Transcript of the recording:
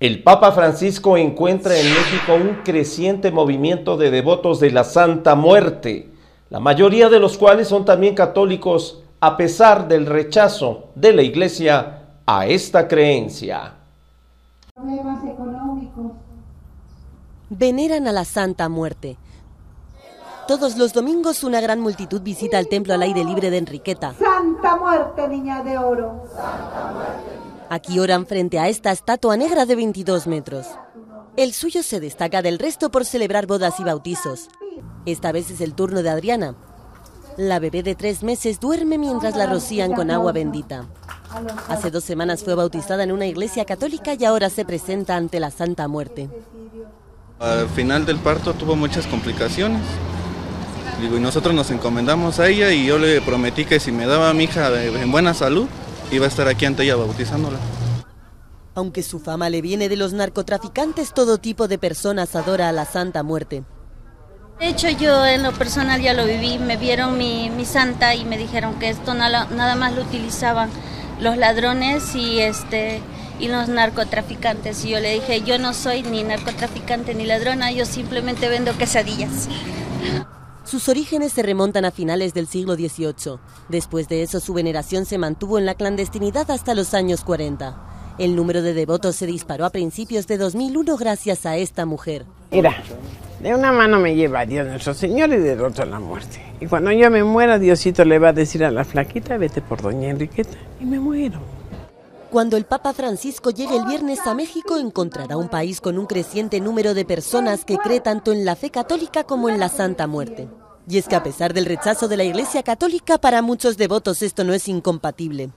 El Papa Francisco encuentra en México un creciente movimiento de devotos de la Santa Muerte, la mayoría de los cuales son también católicos a pesar del rechazo de la Iglesia a esta creencia. Veneran a la Santa Muerte. Todos los domingos una gran multitud visita el templo al aire libre de Enriqueta. Santa Muerte, niña de oro. Santa muerte. Aquí oran frente a esta estatua negra de 22 metros. El suyo se destaca del resto por celebrar bodas y bautizos. Esta vez es el turno de Adriana. La bebé de tres meses duerme mientras la rocían con agua bendita. Hace dos semanas fue bautizada en una iglesia católica y ahora se presenta ante la Santa Muerte. Al final del parto tuvo muchas complicaciones. Digo, y nosotros nos encomendamos a ella y yo le prometí que si me daba a mi hija en buena salud, iba a estar aquí ante ella bautizándola. Aunque su fama le viene de los narcotraficantes, todo tipo de personas adora a la Santa Muerte. De hecho, yo en lo personal ya lo viví, me vieron mi, santa y me dijeron que esto nada, nada más lo utilizaban los ladrones y este y los narcotraficantes. Y yo le dije, yo no soy ni narcotraficante ni ladrona, yo simplemente vendo quesadillas. Sus orígenes se remontan a finales del siglo XVIII. Después de eso, su veneración se mantuvo en la clandestinidad hasta los años 40. El número de devotos se disparó a principios de 2001 gracias a esta mujer. Mira, de una mano me lleva Dios nuestro Señor y del otro la muerte. Y cuando yo me muera, Diosito le va a decir a la flaquita, vete por doña Enriqueta, y me muero. Cuando el Papa Francisco llegue el viernes a México, encontrará un país con un creciente número de personas que cree tanto en la fe católica como en la Santa Muerte. Y es que a pesar del rechazo de la Iglesia Católica, para muchos devotos esto no es incompatible.